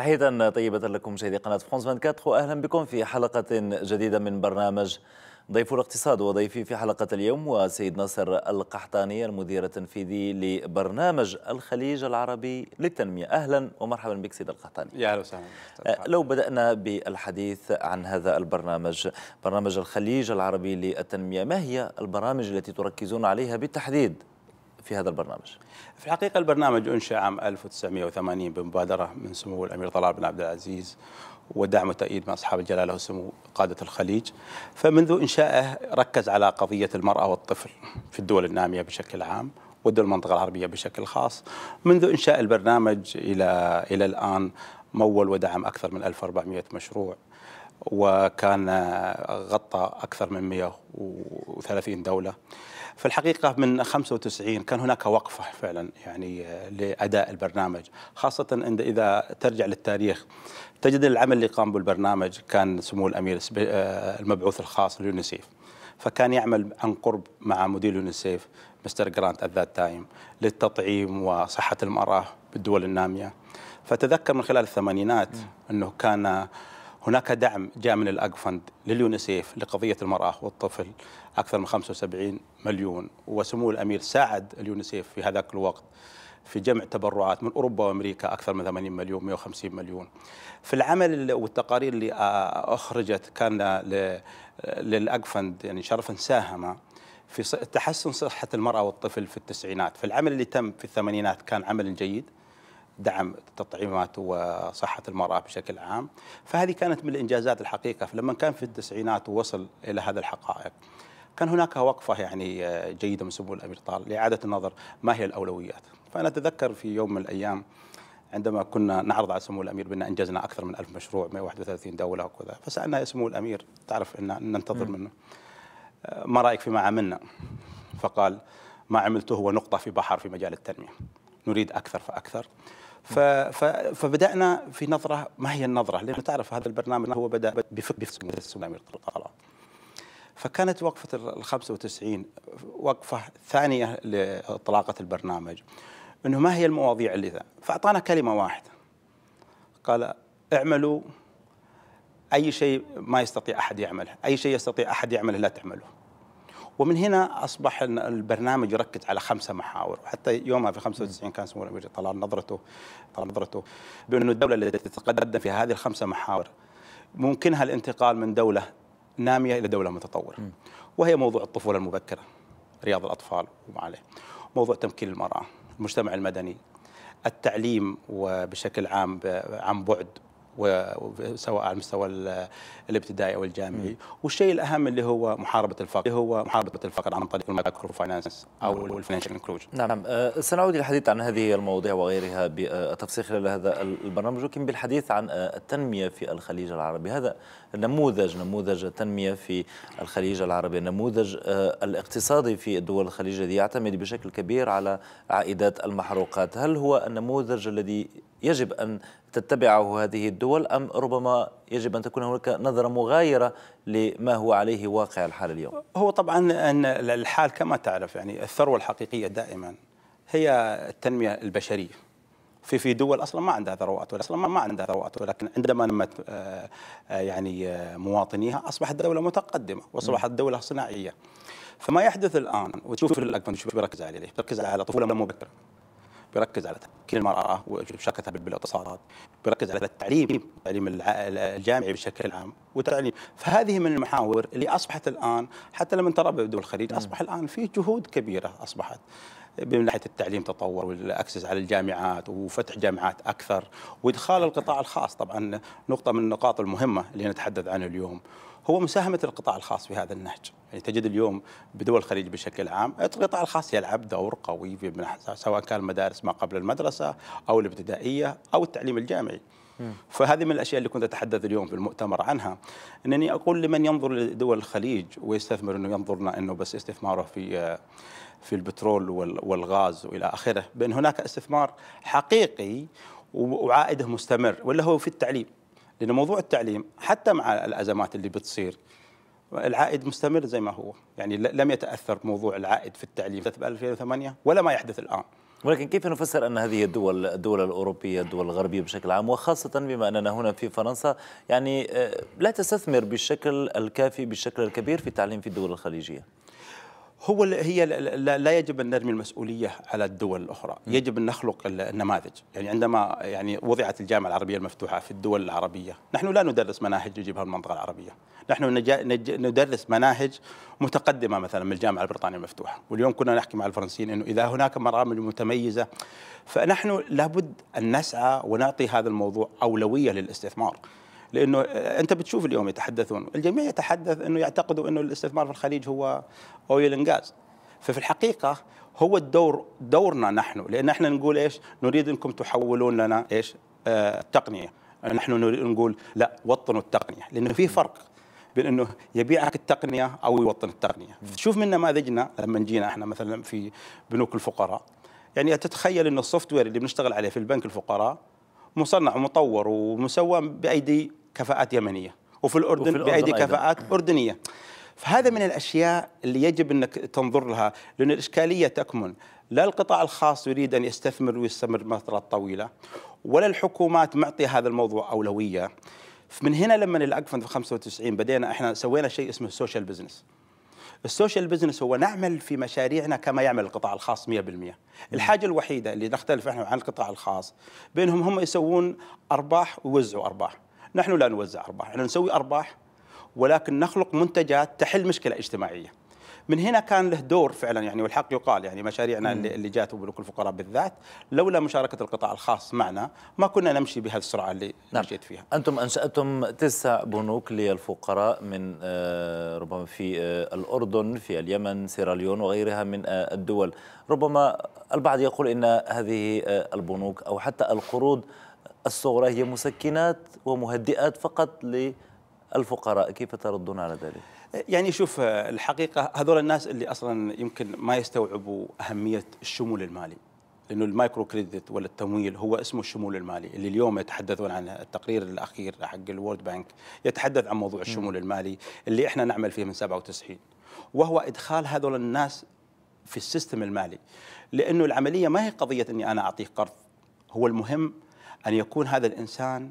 تحية طيبة لكم مشاهدي قناة فرانس 24 وأهلا بكم في حلقة جديدة من برنامج ضيف الاقتصاد وضيفي في حلقة اليوم وسيد ناصر القحطاني المدير التنفيذي لبرنامج الخليج العربي للتنمية. أهلا ومرحبا بك سيد القحطاني. يا أهلا وسهلا. لو بدأنا بالحديث عن هذا البرنامج برنامج الخليج العربي للتنمية ما هي البرامج التي تركزون عليها بالتحديد؟ في هذا البرنامج؟ في الحقيقة البرنامج أنشأ عام 1980 بمبادرة من سمو الأمير طلال بن عبد العزيز ودعم وتأييد من أصحاب الجلالة وسمو قادة الخليج. فمنذ إنشائه ركز على قضية المرأة والطفل في الدول النامية بشكل عام والدول المنطقة العربية بشكل خاص. منذ إنشاء البرنامج إلى إلى الآن مول ودعم أكثر من 1400 مشروع وكان غطى أكثر من 130 دولة. في الحقيقة من 95 كان هناك وقفة فعلا يعني لأداء البرنامج خاصة عند إذا ترجع للتاريخ تجد العمل اللي قام بالبرنامج كان سمو الأمير المبعوث الخاص لليونيسيف فكان يعمل عن قرب مع مدير اليونيسيف مستر جرانت at that time للتطعيم وصحة المرأة بالدول النامية. فتذكر من خلال الثمانينات أنه كان هناك دعم جاء من الأجفند لليونيسيف لقضية المرأة والطفل أكثر من 75 مليون وسمو الأمير ساعد اليونيسيف في هذاك الوقت في جمع تبرعات من أوروبا وأمريكا أكثر من 80 مليون 150 مليون. في العمل والتقارير اللي أخرجت كان للأجفند يعني شرفا ساهم في تحسن صحة المرأة والطفل في التسعينات. فالعمل اللي تم في الثمانينات كان عمل جيد. دعم التطعيمات وصحة المرأة بشكل عام. فهذه كانت من الإنجازات الحقيقة. فلما كان في التسعينات ووصل إلى هذا الحقائق كان هناك وقفة يعني جيدة من سمو الأمير طال لإعادة النظر ما هي الأولويات. فأنا أتذكر في يوم من الأيام عندما كنا نعرض على سمو الأمير بأن أنجزنا أكثر من ألف مشروع 131 دولة وكذا. فسألنا يا سمو الأمير تعرف إن ننتظر منه؟ ما رأيك فيما عملنا؟ فقال ما عملته هو نقطة في بحر في مجال التنمية. نريد أكثر فأكثر. فبدأنا في نظرة ما هي النظرة؟ لأن تعرف هذا البرنامج هو بدأ بفكر سمو الامير طلال فكانت وقفة ال 95 وقفة ثانية لانطلاقه البرنامج إنه ما هي المواضيع اللي ذا؟ فأعطانا كلمة واحدة. قال اعملوا أي شيء ما يستطيع أحد يعمله أي شيء يستطيع أحد يعمله لا تعمله ومن هنا أصبح البرنامج يركز على خمسة محاور. وحتى يومها في 95 كان سمو الامير طلع نظرته طلع نظرته بانه الدولة التي تتقدم في هذه الخمسة محاور ممكنها الانتقال من دولة نامية إلى دولة متطورة. وهي موضوع الطفولة المبكرة رياض الأطفال وما عليه. موضوع تمكين المرأة المجتمع المدني التعليم وبشكل عام عن بعد وسواء على المستوى الابتدائي أو الجامعي. والشيء الأهم اللي هو محاربة الفقر اللي هو محاربة الفقر عن طريق ال micro finance أو ال financial inclusion. نعم. سنعود للحديث عن هذه المواضيع وغيرها بالتفصيل خلال هذا البرنامج. ولكن بالحديث عن التنمية في الخليج العربي. هذا نموذج نموذج التنمية في الخليج العربي النموذج الاقتصادي في الدول الخليج الذي يعتمد بشكل كبير على عائدات المحروقات. هل هو النموذج الذي يجب أن تتبعه هذه الدول أم ربما يجب أن تكون هناك نظرة مغايرة لما هو عليه واقع الحال اليوم؟ هو طبعا أن الحال كما تعرف يعني الثروة الحقيقية دائما هي التنمية البشرية. في في دول أصلا ما عندها ثروات ولا أصلا ما عندها ثروات ولكن عندما نمت يعني مواطنيها أصبحت دولة متقدمة وأصبحت دولة صناعية. فما يحدث الآن وتشوف الأكبر شوف بيركز عليه بيركز على طفولة مبكرة بيركز على تمكين المرأة ومشاركتها بالاقتصادات بيركز على التعليم التعليم الجامعي بشكل عام وتعليم. فهذه من المحاور اللي أصبحت الآن حتى لما ترى بدول الخليج أصبح الآن في جهود كبيرة أصبحت. من ناحية التعليم تطور والأكسس على الجامعات وفتح جامعات أكثر وإدخال القطاع الخاص. طبعا نقطة من النقاط المهمة اللي نتحدث عنها اليوم هو مساهمة القطاع الخاص في هذا النهج. يعني تجد اليوم بدول الخليج بشكل عام القطاع الخاص يلعب دور قوي في سواء كان المدارس ما قبل المدرسة أو الابتدائية أو التعليم الجامعي. فهذه من الأشياء اللي كنت أتحدث اليوم في المؤتمر عنها. إنني أقول لمن ينظر لدول الخليج ويستثمر إنه ينظرنا إنه بس استثماره في في البترول والغاز وإلى آخره بأن هناك استثمار حقيقي وعائده مستمر ولا هو في التعليم. لأن موضوع التعليم حتى مع الأزمات اللي بتصير العائد مستمر زي ما هو. يعني لم يتأثر موضوع العائد في التعليم. في 2008 ولا ما يحدث الآن. ولكن كيف نفسر أن هذه الدول الدول الأوروبية الدول الغربية بشكل عام وخاصة بما أننا هنا في فرنسا يعني آه، لا تستثمر بالشكل الكافي بالشكل الكبير في التعليم في الدول الخليجية؟ هو هي لا يجب أن نرمي المسؤولية على الدول الأخرى، يجب أن نخلق النماذج، يعني عندما يعني وضعت الجامعة العربية المفتوحة في الدول العربية، نحن لا ندرس مناهج يجيبها المنطقة العربية، نحن ندرس مناهج متقدمة مثلا من الجامعة البريطانية المفتوحة، واليوم كنا نحكي مع الفرنسيين إنه إذا هناك برامج متميزة فنحن لابد أن نسعى ونعطي هذا الموضوع أولوية للاستثمار. لأنه أنت بتشوف اليوم يتحدثون الجميع يتحدث إنه يعتقدوا إنه الاستثمار في الخليج هو أويل غاز. ففي الحقيقة هو الدور دورنا نحن لأن إحنا نقول إيش؟ نريد إنكم تحولون لنا إيش؟ آه التقنية. نحن نريد نقول لا وطنوا التقنية لأنه في فرق بين إنه يبيعك التقنية أو يوطن التقنية. شوف من نماذجنا لما جينا إحنا مثلا في بنوك الفقراء. يعني تتخيل إنه السوفت وير اللي بنشتغل عليه في البنك الفقراء مصنع ومطور ومسوى بأيدي كفاءات يمنية. وفي الأردن, وفي الأردن بايدي كفاءات أردنية. فهذا من الأشياء اللي يجب أنك تنظر لها لأن الإشكالية تكمن. لا القطاع الخاص يريد أن يستثمر ويستمر فترات طويلة ولا الحكومات معطيه هذا الموضوع أولوية. من هنا لما الأجفند في 95 بدينا إحنا سوينا شيء اسمه ال social business ال social business هو نعمل في مشاريعنا كما يعمل القطاع الخاص 100% الحاجة الوحيدة اللي نختلف إحنا عن القطاع الخاص بينهم هم يسوون أرباح ويوزعوا أرباح. نحن لا نوزع أرباح إحنا نسوي أرباح ولكن نخلق منتجات تحل مشكلة اجتماعية من هنا كان له دور فعلا يعني والحق يقال يعني مشاريعنا اللي, اللي جات بنوك الفقراء بالذات لولا مشاركة القطاع الخاص معنا ما كنا نمشي بهذه السرعة اللي نعم. مشيت فيها. أنتم أنشأتم تسع بنوك للفقراء من آه، ربما في آه، الأردن في اليمن سيراليون وغيرها من آه، الدول، ربما البعض يقول إن هذه البنوك أو حتى القروض الصغرى هي مسكنات ومهدئات فقط للفقراء كيف تردون على ذلك؟ يعني شوف الحقيقة هذول الناس اللي أصلا يمكن ما يستوعبوا أهمية الشمول المالي لأنه ال micro credit ولا التمويل هو اسمه الشمول المالي اللي اليوم يتحدثون عن التقرير الأخير حق ال World Bank يتحدث عن موضوع الشمول المالي اللي إحنا نعمل فيه من 97 وهو إدخال هذول الناس في ال system المالي لأنه العملية ما هي قضية إني أنا أعطيه قرض هو المهم أن يكون هذا الإنسان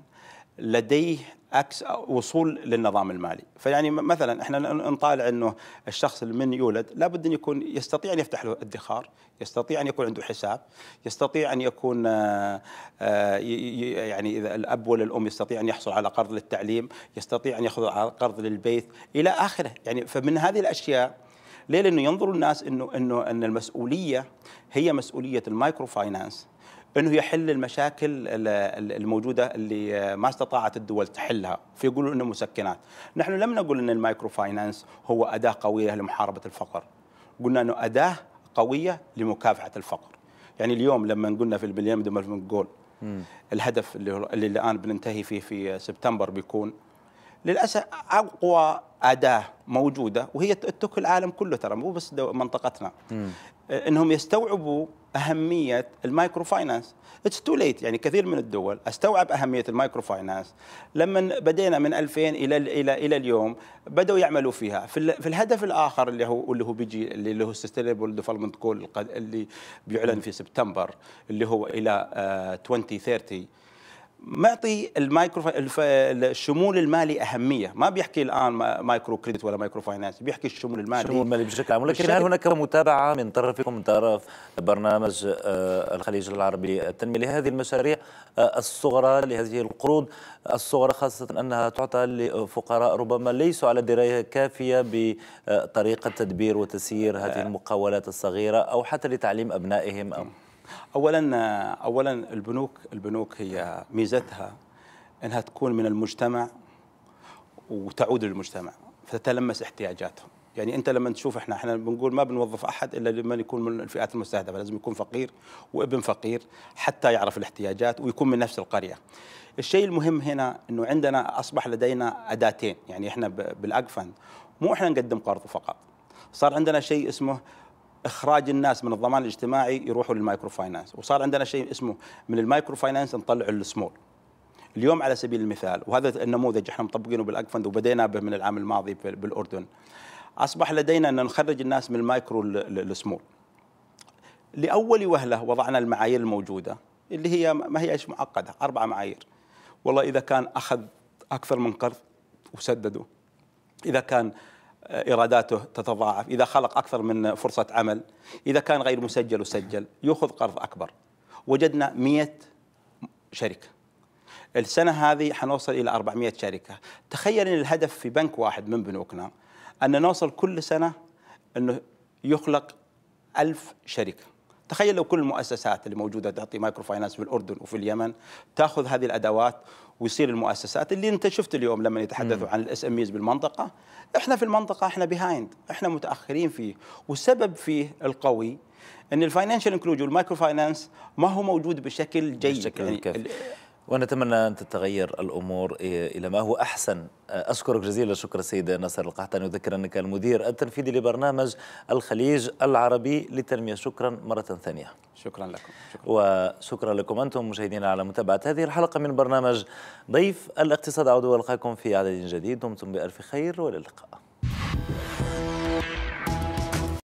لديه access وصول للنظام المالي. فيعني مثلا إحنا نطالع إنه الشخص اللي من يولد لابد أن يكون يستطيع أن يفتح له ادخار يستطيع أن يكون عنده حساب يستطيع أن يكون آه، يعني إذا الأب ولا الأم يستطيع أن يحصل على قرض للتعليم يستطيع أن يأخذ على قرض للبيت إلى آخره. يعني فمن هذه الأشياء ليه لأنه ينظر الناس إنه إنه أن المسؤولية هي مسؤولية ال micro finance. إنه يحل المشاكل الموجودة اللي ما استطاعت الدول تحلها. فيقولوا إنه مسكنات. نحن لم نقل إن ال micro finance هو أداة قوية لمحاربة الفقر. قلنا إنه أداة قوية لمكافحة الفقر. يعني اليوم لما قلنا في ال Millennium Development Goal الهدف اللي, اللي الآن بننتهي فيه في سبتمبر بيكون للأسف أقوى أداة موجودة وهي تك العالم كله ترى مو بس منطقتنا. إنهم يستوعبوا أهمية ال micro finance it's too late يعني كثير من الدول استوعب أهمية ال micro finance لما بدينا من 2000 إلى إلى إلى اليوم بدأوا يعملوا فيها. في, في الهدف الآخر اللي هو اللي هو بيجي اللي هو Sustainable Development Goal اللي بيعلن في سبتمبر اللي هو إلى 2030 آه، معطي المايكرو الشمول المالي أهمية. ما بيحكي الآن micro credit ولا micro finance بيحكي الشمول المالي. الشمول المالي بشكل عام. ولكن هل هناك متابعة من طرفكم من طرف برنامج آه، الخليج العربي التنمية لهذه المشاريع آه، الصغرى لهذه القروض؟ الصغرى خاصة أنها تعطى لفقراء ربما ليسوا على دراية كافية بطريقة تدبير وتسيير هذه المقاولات الصغيرة أو حتى لتعليم أبنائهم أو اولا اولا البنوك البنوك هي ميزتها إنها تكون من المجتمع وتعود للمجتمع فتتلمس احتياجاتهم. يعني أنت لما تشوف إحنا إحنا بنقول ما بنوظف أحد إلا لمن يكون من الفئات المستهدفة لازم يكون فقير وابن فقير حتى يعرف الاحتياجات ويكون من نفس القرية. الشيء المهم هنا إنه عندنا أصبح لدينا أداتين يعني إحنا بالأجفند مو إحنا نقدم قرض فقط صار عندنا شيء اسمه إخراج الناس من الضمان الاجتماعي يروحوا لل micro finance وصار عندنا شيء اسمه من ال micro finance نطلع السمول. اليوم على سبيل المثال وهذا النموذج إحنا مطبقينه بالأجفند وبدينا به من العام الماضي بالأردن. أصبح لدينا أن نخرج الناس من ال micro لل small لأول وهلة وضعنا المعايير الموجودة اللي هي ما هي إيش معقدة؟ أربع معايير. والله إذا كان أخذ أكثر من قرض وسدده. إذا كان ايراداته تتضاعف إذا خلق أكثر من فرصة عمل إذا كان غير مسجل وسجل يأخذ قرض أكبر. وجدنا 100 شركة. السنة هذه حنوصل إلى 400 شركة. تخيل ان الهدف في بنك واحد من بنوكنا أن نوصل كل سنة إنه يخلق ألف شركة. تخيل لو كل المؤسسات اللي موجودة تعطي microfinance في الأردن وفي اليمن تأخذ هذه الأدوات ويصير المؤسسات اللي انت شفت اليوم لما يتحدثوا عن ال SME بالمنطقة. إحنا في المنطقة إحنا behind إحنا متأخرين فيه. والسبب فيه القوي إن ال financial inclusion وال microfinance ما هو موجود بشكل جيد. بشكل يعني ونتمنى أن تتغير الأمور إلى ما هو أحسن. أشكرك جزيلا الشكر السيد ناصر القحطاني أذكر أنك المدير التنفيذي لبرنامج الخليج العربي للتنمية. شكرا مرة ثانية. شكرا لكم. شكرا. وشكرا لكم أنتم مشاهدينا على متابعة هذه الحلقة من برنامج ضيف الاقتصاد. أعود وألقاكم في عدد جديد. دمتم بألف خير والى اللقاء.